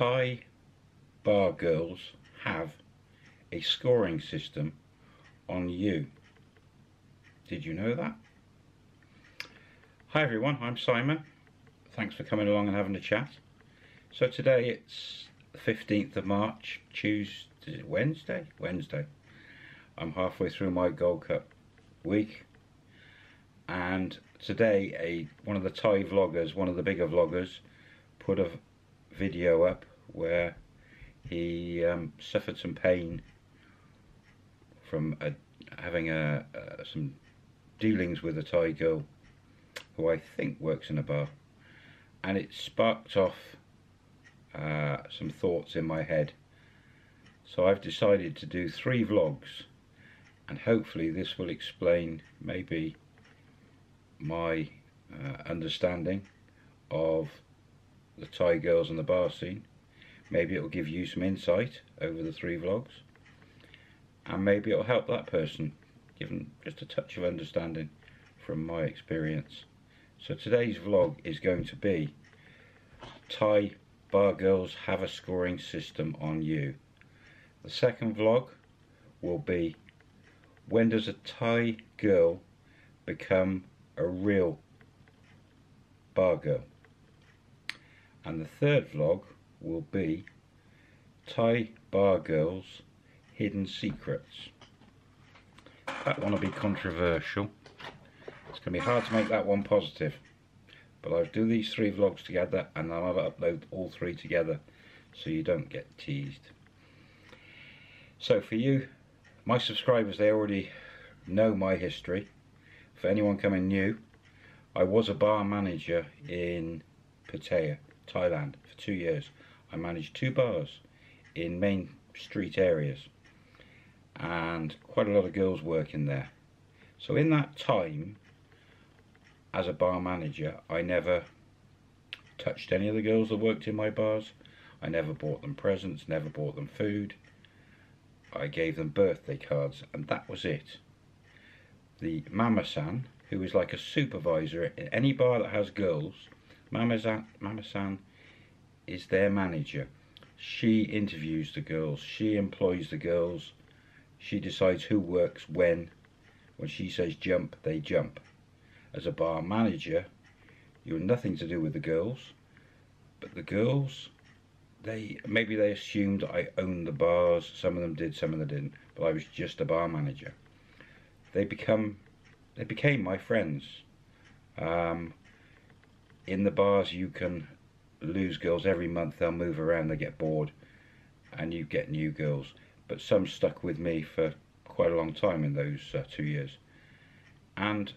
Thai bar girls have a scoring system on you. Did you know that? Hi everyone, I'm Simon. Thanks for coming along and having a chat. So today it's the 15th of March, Tuesday, Wednesday? Wednesday. I'm halfway through my Gold Cup week and today a one of the Thai vloggers, one of the bigger vloggers, put a video up where he um, suffered some pain from a, having a, some dealings with a Thai girl who I think works in a bar and it sparked off uh, some thoughts in my head so I've decided to do three vlogs and hopefully this will explain maybe my uh, understanding of the Thai girls and the bar scene. Maybe it'll give you some insight over the three vlogs. And maybe it'll help that person, given just a touch of understanding from my experience. So today's vlog is going to be Thai bar girls have a scoring system on you. The second vlog will be when does a Thai girl become a real bar girl. And the third vlog will be Thai bar girls hidden secrets. That one will be controversial. It's going to be hard to make that one positive. But I'll do these three vlogs together and I'll upload all three together so you don't get teased. So for you, my subscribers, they already know my history for anyone coming new, I was a bar manager in Pattaya, Thailand for two years. I managed two bars in main street areas and quite a lot of girls working there. So in that time, as a bar manager, I never touched any of the girls that worked in my bars. I never bought them presents, never bought them food. I gave them birthday cards and that was it the Mama-san, who is like a supervisor in any bar that has girls. Mama-san Mama is their manager. She interviews the girls, she employs the girls, she decides who works when. When she says jump, they jump. As a bar manager, you have nothing to do with the girls, but the girls, they maybe they assumed I owned the bars, some of them did, some of them didn't, but I was just a bar manager they become they became my friends. Um, in the bars you can lose girls every month they'll move around they get bored and you get new girls but some stuck with me for quite a long time in those uh, two years and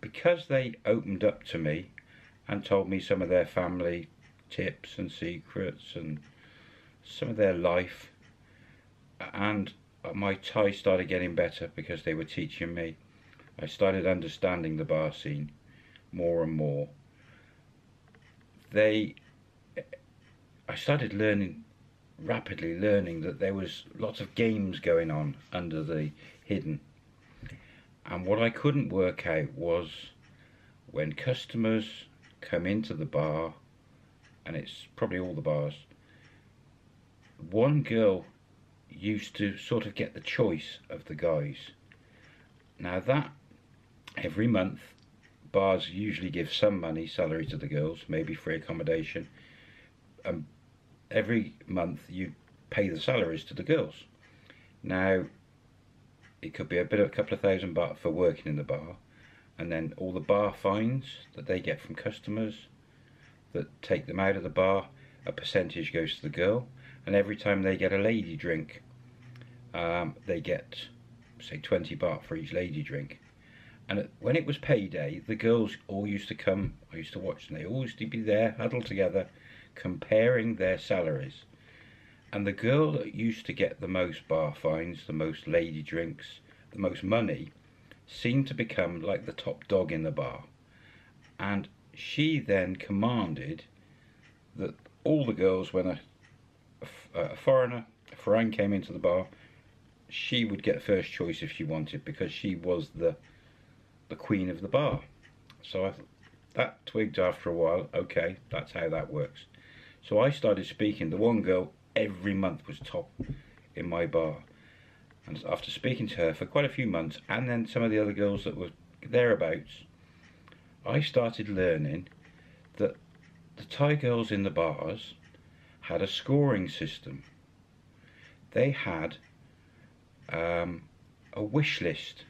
because they opened up to me and told me some of their family tips and secrets and some of their life and my Thai started getting better because they were teaching me. I started understanding the bar scene more and more. They, I started learning, rapidly learning that there was lots of games going on under the hidden. And what I couldn't work out was when customers come into the bar, and it's probably all the bars, one girl used to sort of get the choice of the guys. Now that every month bars usually give some money salary to the girls, maybe free accommodation. And every month you pay the salaries to the girls. Now it could be a bit of a couple of thousand baht for working in the bar and then all the bar fines that they get from customers that take them out of the bar a percentage goes to the girl and every time they get a lady drink um, they get say 20 baht for each lady drink and when it was payday the girls all used to come I used to watch them they all used to be there huddled together comparing their salaries. And the girl that used to get the most bar fines the most lady drinks the most money seemed to become like the top dog in the bar. And she then commanded that all the girls when a, a, a foreigner a foreign came into the bar she would get first choice if she wanted because she was the the queen of the bar. So I, that twigged after a while, okay, that's how that works. So I started speaking. The one girl every month was top in my bar. And after speaking to her for quite a few months, and then some of the other girls that were thereabouts, I started learning that the Thai girls in the bars had a scoring system. They had um, a wish list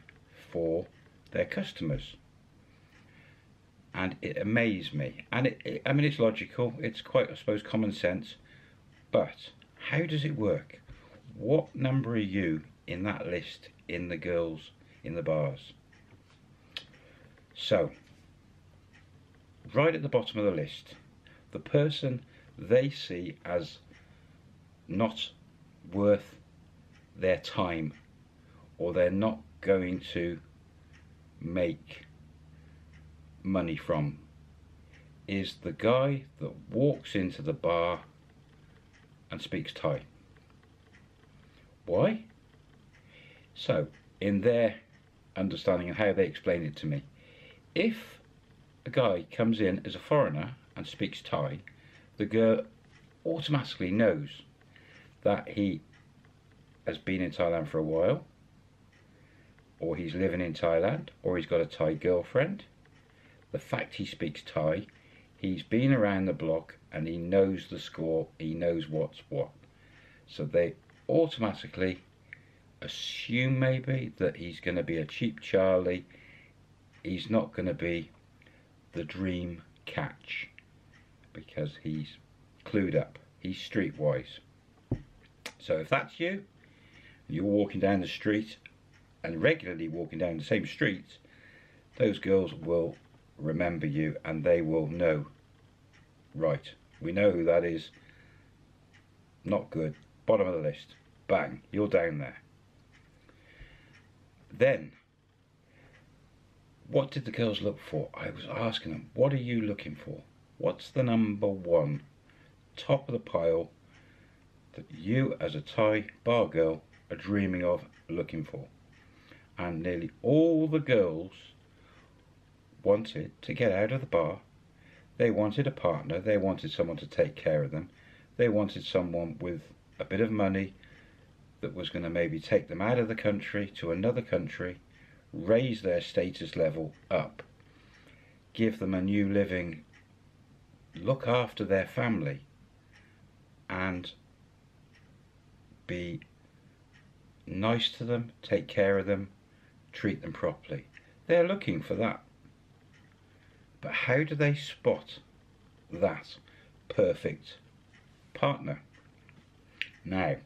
for their customers. And it amazed me. And it, it, I mean, it's logical, it's quite, I suppose, common sense. But how does it work? What number are you in that list in the girls in the bars? So, right at the bottom of the list, the person they see as not worth their time or they're not going to make money from is the guy that walks into the bar and speaks Thai. Why? So, in their understanding and how they explain it to me, if a guy comes in as a foreigner and speaks Thai, the girl automatically knows that he has been in Thailand for a while, or he's living in Thailand, or he's got a Thai girlfriend. The fact he speaks Thai, he's been around the block and he knows the score, he knows what's what. So they automatically assume maybe that he's going to be a cheap Charlie, he's not going to be the dream catch because he's clued up, he's streetwise. So if that's you, you're walking down the street and regularly walking down the same streets, those girls will remember you and they will know, right, we know who that is, not good, bottom of the list, bang, you're down there. Then, what did the girls look for? I was asking them, what are you looking for? What's the number one, top of the pile, that you as a Thai bar girl are dreaming of looking for? And nearly all the girls wanted to get out of the bar. They wanted a partner, they wanted someone to take care of them, they wanted someone with a bit of money that was going to maybe take them out of the country to another country, raise their status level up, give them a new living, look after their family, and be nice to them, take care of them, treat them properly. They're looking for that. But how do they spot that perfect partner? Now,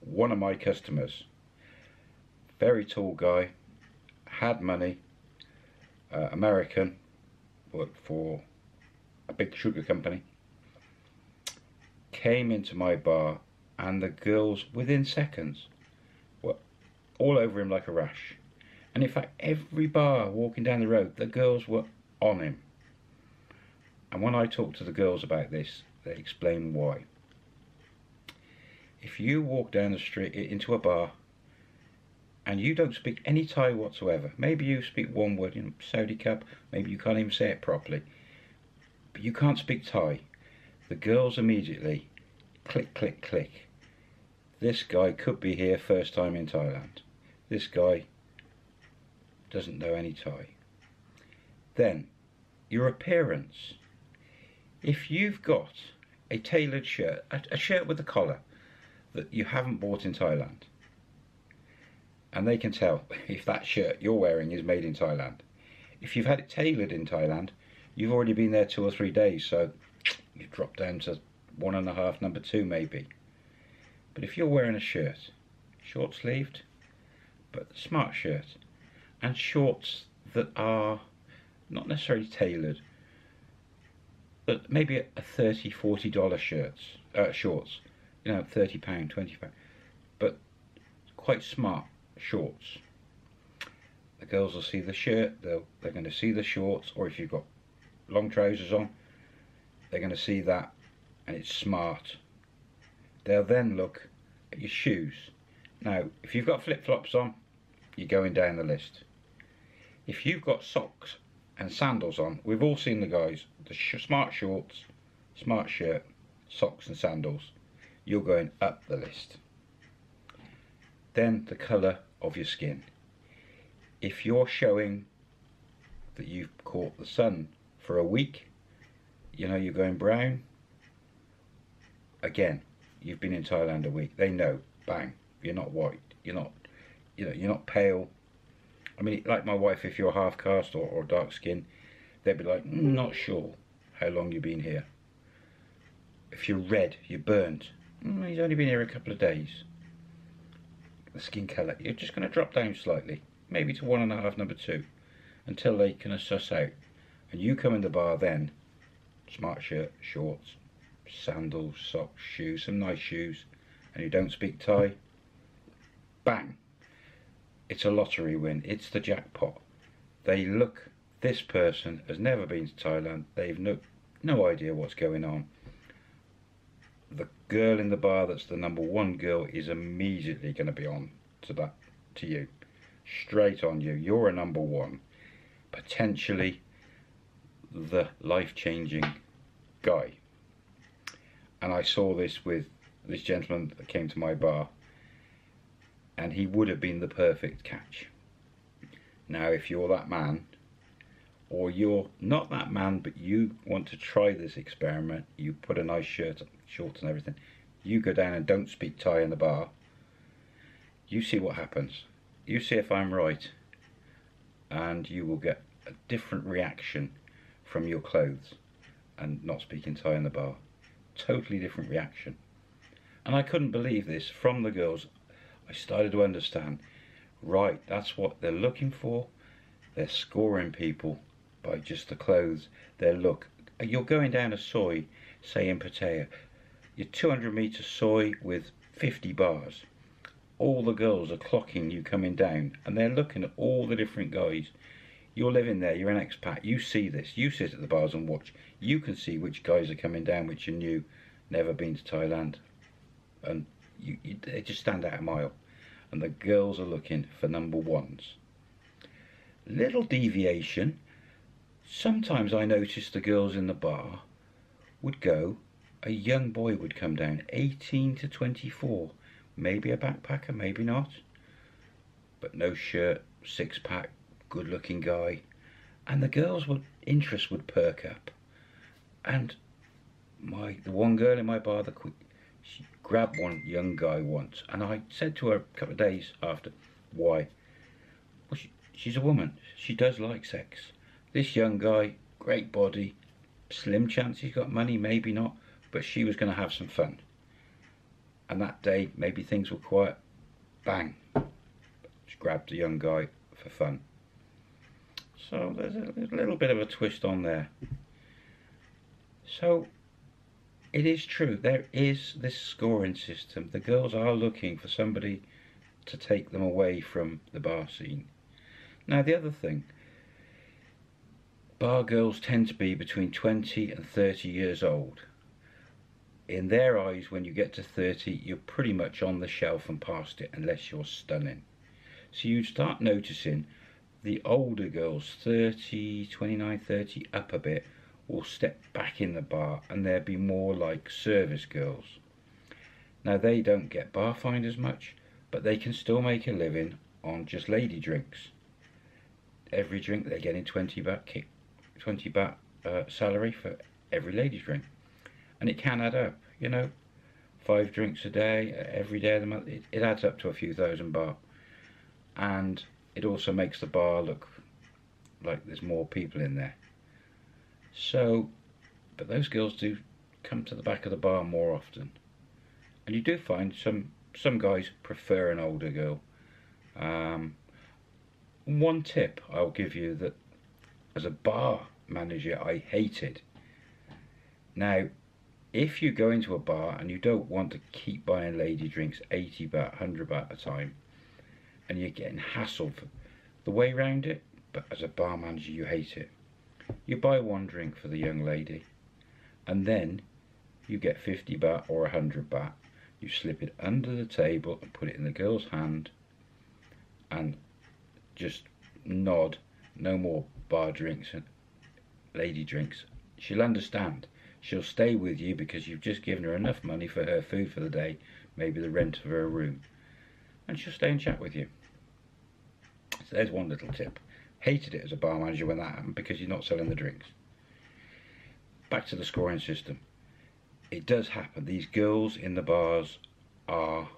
one of my customers, very tall guy, had money, uh, American, worked for a big sugar company, came into my bar and the girls within seconds were all over him like a rash. And in fact, every bar walking down the road, the girls were on him. And when I talked to the girls about this, they explained why. If you walk down the street into a bar and you don't speak any Thai whatsoever, maybe you speak one word, sawasdee krap, maybe you can't even say it properly, but you can't speak Thai, the girls immediately click, click, click. This guy could be here first time in Thailand. This guy doesn't know any Thai. Then, your appearance. If you've got a tailored shirt, a, a shirt with a collar that you haven't bought in Thailand, and they can tell if that shirt you're wearing is made in Thailand. If you've had it tailored in Thailand, you've already been there two or three days, so you've dropped down to one and a half, number two maybe. But if you're wearing a shirt, short sleeved, but smart shirt, and shorts that are not necessarily tailored, but maybe a 30 40 dollar shirts uh, shorts you know 30 pound 20 pound but quite smart shorts. The girls will see the shirt they'll, they're going to see the shorts or if you've got long trousers on they're going to see that and it's smart. They'll then look at your shoes. Now if you've got flip-flops on you're going down the list if you've got socks and sandals on, we've all seen the guys, the sh smart shorts, smart shirt, socks and sandals, you're going up the list. Then the colour of your skin. If you're showing that you've caught the sun for a week, you know, you're going brown, again, you've been in Thailand a week. They know, bang, you're not white, you're not, you know, you're not pale. I mean, like my wife, if you're half caste or, or dark skin, they'd be like, mm, not sure how long you've been here. If you're red, you're burnt. Mm, he's only been here a couple of days. The skin colour, you're just going to drop down slightly, maybe to one and a half, number two, until they can suss out. And you come in the bar then, smart shirt, shorts, sandals, socks, shoes, some nice shoes, and you don't speak Thai, bang, it's a lottery win. It's the jackpot. They look, this person has never been to Thailand. They've no, no idea what's going on. The girl in the bar that's the number one girl is immediately going to be on to that, to you. Straight on you. You're a number one. Potentially the life-changing guy. And I saw this with this gentleman that came to my bar and he would have been the perfect catch. Now, if you're that man, or you're not that man, but you want to try this experiment, you put a nice shirt, shorts and everything, you go down and don't speak Thai in the bar, you see what happens. You see if I'm right, and you will get a different reaction from your clothes and not speaking Thai in the bar. Totally different reaction. And I couldn't believe this from the girls. I started to understand, right, that's what they're looking for. They're scoring people by just the clothes, their look. You're going down a soi, say in Pattaya, you're 200 metre soi with 50 bars. All the girls are clocking you coming down and they're looking at all the different guys. You're living there, you're an expat, you see this, you sit at the bars and watch. You can see which guys are coming down, which are new, never been to Thailand. And you, you, they just stand out a mile. And the girls are looking for number ones. Little deviation. Sometimes I noticed the girls in the bar would go, a young boy would come down, 18 to 24. Maybe a backpacker, maybe not. But no shirt, six pack, good looking guy. And the girls would, interest would perk up. And my, the one girl in my bar, the she grabbed one young guy once, and I said to her a couple of days after, why? Well, she, she's a woman. She does like sex. This young guy, great body, slim chance he's got money, maybe not, but she was going to have some fun. And that day, maybe things were quiet. Bang. She grabbed a young guy for fun. So there's a little bit of a twist on there. So it is true, there is this scoring system. The girls are looking for somebody to take them away from the bar scene. Now the other thing, bar girls tend to be between 20 and 30 years old. In their eyes, when you get to 30, you're pretty much on the shelf and past it unless you're stunning. So you start noticing the older girls, 30, 29, 30, up a bit, will step back in the bar and they'll be more like service girls. Now they don't get bar finders much, but they can still make a living on just lady drinks. Every drink they're getting 20 baht kick, 20 baht uh, salary for every lady drink. And it can add up, you know, five drinks a day, uh, every day of the month, it, it adds up to a few thousand baht. And it also makes the bar look like there's more people in there. So, but those girls do come to the back of the bar more often. And you do find some, some guys prefer an older girl. Um, one tip I'll give you that as a bar manager I hated. Now, if you go into a bar and you don't want to keep buying lady drinks 80 baht, 100 baht a time, and you're getting hassled for the way around it, but as a bar manager you hate it. You buy one drink for the young lady and then you get 50 baht or 100 baht. You slip it under the table and put it in the girl's hand and just nod. No more bar drinks and lady drinks. She'll understand. She'll stay with you because you've just given her enough money for her food for the day, maybe the rent of her room. And she'll stay and chat with you. So there's one little tip. Hated it as a bar manager when that happened because you're not selling the drinks. Back to the scoring system. It does happen. These girls in the bars are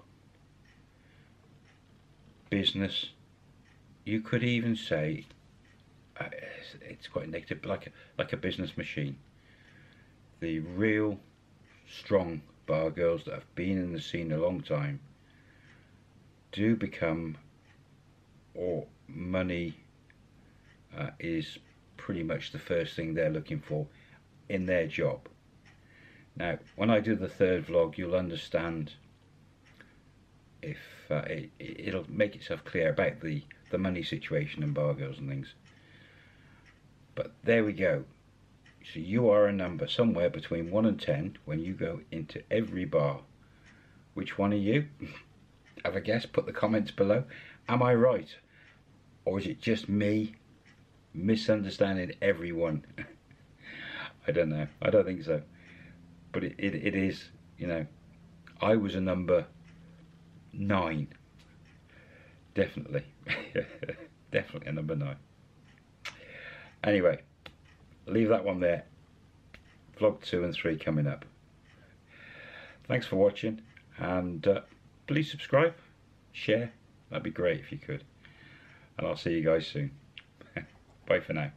business. You could even say uh, it's, quite negative, like a, like a business machine. The real strong bar girls that have been in the scene a long time do become, or money uh, is pretty much the first thing they're looking for in their job. Now, when I do the third vlog, you'll understand if uh, it, it'll make itself clear about the, the money situation embargoes and things. But there we go. So you are a number somewhere between 1 and 10 when you go into every bar. Which one are you? Have a guess, put the comments below. Am I right? Or is it just me misunderstanding everyone? I don't know. I don't think so. But it, it, it is, you know, I was a number nine. Definitely. Definitely a number nine. Anyway, leave that one there. Vlog two and three coming up. Thanks for watching and uh, please subscribe, share. That'd be great if you could. And I'll see you guys soon. Bye for now.